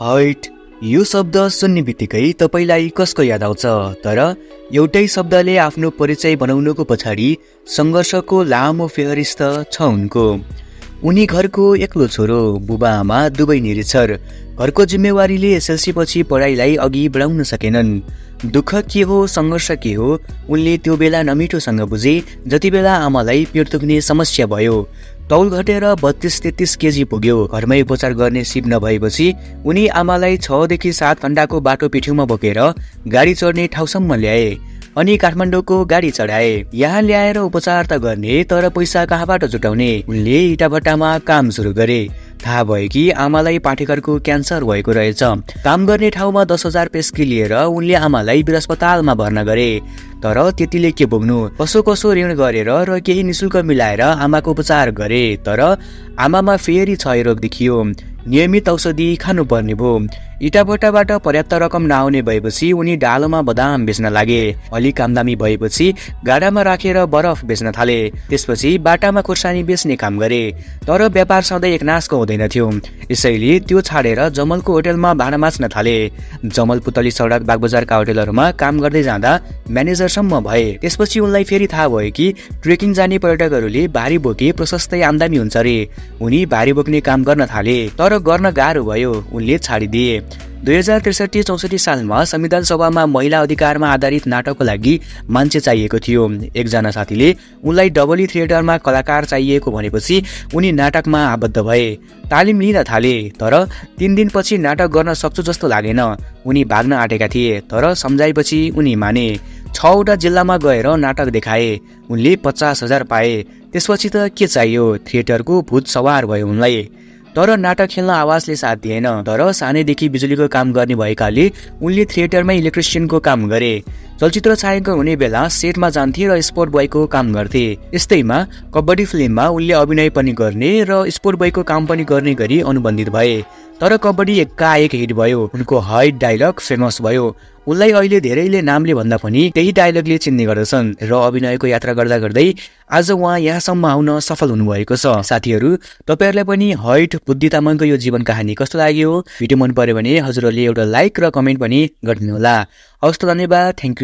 हइट यो शब्द सुन्ने बित्तिकै तपाईँलाई कसको याद आउँछ? तर एउटै शब्दले आफ्नो परिचय बनाउनुको पछाडि सङ्घर्षको लामो फेहरिस्त छ उनको। उनी घरको एक्लो छोरो बुबा आमा दुवै निरीक्षर घरको जिम्मेवारीले एसएलसी पछि पढाइलाई अघि बढाउन सकेनन्। दुःख के हो सङ्घर्ष के हो उनले त्यो बेला नमिठोसँग बुझे जति बेला आमालाई पेट दुख्ने समस्या भयो। तौल घटेर बत्तिस तेत्तिस केजी पुग्यो। घरमै उपचार गर्ने सिप नभएपछि उनी आमालाई छदेखि सात घन्टाको बाटो पिठ्यौमा बोकेर गाडी चढ्ने ठाउँसम्म ल्याए अनि काठमाडौँको गाडी चढाए। यहाँ ल्याएर उपचार त गर्ने तर पैसा कहाँबाट जुटाउने? उनले इटाभट्टामा काम सुरु गरे। थाहा भयो कि आमालाई पाठेघरको क्यान्सर भएको रहेछ। काम गर्ने ठाउँमा दस हजार पेस्की लिएर उनले आमालाई अस्पतालमा भर्ना गरे। तर त्यतिले के भोग्नु? कसो कसो ऋण गरेर र केही निशुल्क मिलाएर आमाको उपचार गरे। तर आमामा फेरि क्षयरोग देखियो। नियमित औषधि खानुपर्ने भयो। इटाभट्टाबाट पर्याप्त रकम नआउने भएपछि उनी डालोमा बदाम बेच्न लागे। अलिक आमदामी भएपछि गाडामा राखेर बरफ बेच्न थाले। त्यसपछि बाटामा खुर्सानी बेच्ने काम गरे। तर व्यापार सधैँ एकनाशको हुँदैन थियो यसैले त्यो छाडेर जमलको होटेलमा भाडा माच्न थाले। जमल पुतली सडक बागबजारका होटेलहरूमा काम गर्दै जाँदा म्यानेजरसम्म भए। त्यसपछि उनलाई फेरि थाहा भयो कि ट्रेकिङ जाने पर्यटकहरूले भारी बोके प्रशस्तै आमदामी हुन्छ अरे उनी भारी बोक्ने काम गर्न थाले। तर गर्न गाह्रो भयो। उनले छाडिदिए। दुई हजार त्रिसठी चौसठी सालमा संविधान सभामा महिला अधिकारमा आधारित नाटकको लागि मान्छे चाहिएको थियो। एकजना साथीले उनलाई डबली थिएटरमा कलाकार चाहिएको भनेपछि उनी नाटकमा आबद्ध भए। तालिम लिन थाले तर तिन दिनपछि नाटक गर्न सक्छु जस्तो लागेन। उनी भाग्न आँटेका थिए तर सम्झाएपछि उनी माने छवटा जिल्लामा गएर नाटक देखाए उनले पचास हजार पाए। त्यसपछि त के चाहियो? थिएटरको भूत सवार भयो उनलाई। तर नाटक खेल्न आवाजले साथ दिएन। तर सानैदेखि बिजुलीको काम गर्ने भएकाले उनले थिएटरमै इलेक्ट्रिसियनको काम गरे। चलचित्र छाएको हुने बेला सेटमा जान्थे र स्पोर्ट बोयको काम गर्थे। यस्तैमा कबड्डी फिल्ममा उनले अभिनय पनि गर्ने र स्पोर्ट बोयको काम पनि गर्ने गरी अनुबन्धित भए। तर कबड्डी एकाएक हिट भयो। उनको हाइट डायलग फेमस भयो। उनलाई अहिले धेरैले नामले भन्दा पनि त्यही डायलगले चिन्ने गर्दछन् र अभिनयको यात्रा गर्दा गर्दै आज उहाँ यहाँसम्म आउन सफल हुनुभएको छ। साथीहरू तपाईँहरूलाई पनि हाइट बुद्धि तामाङको यो जीवन कहानी कस्तो लाग्यो? भिडियो मन पर्यो भने हजुरहरूले एउटा लाइक र कमेन्ट पनि गरिदिनु होला हवस् त धन्यवाद। Thank you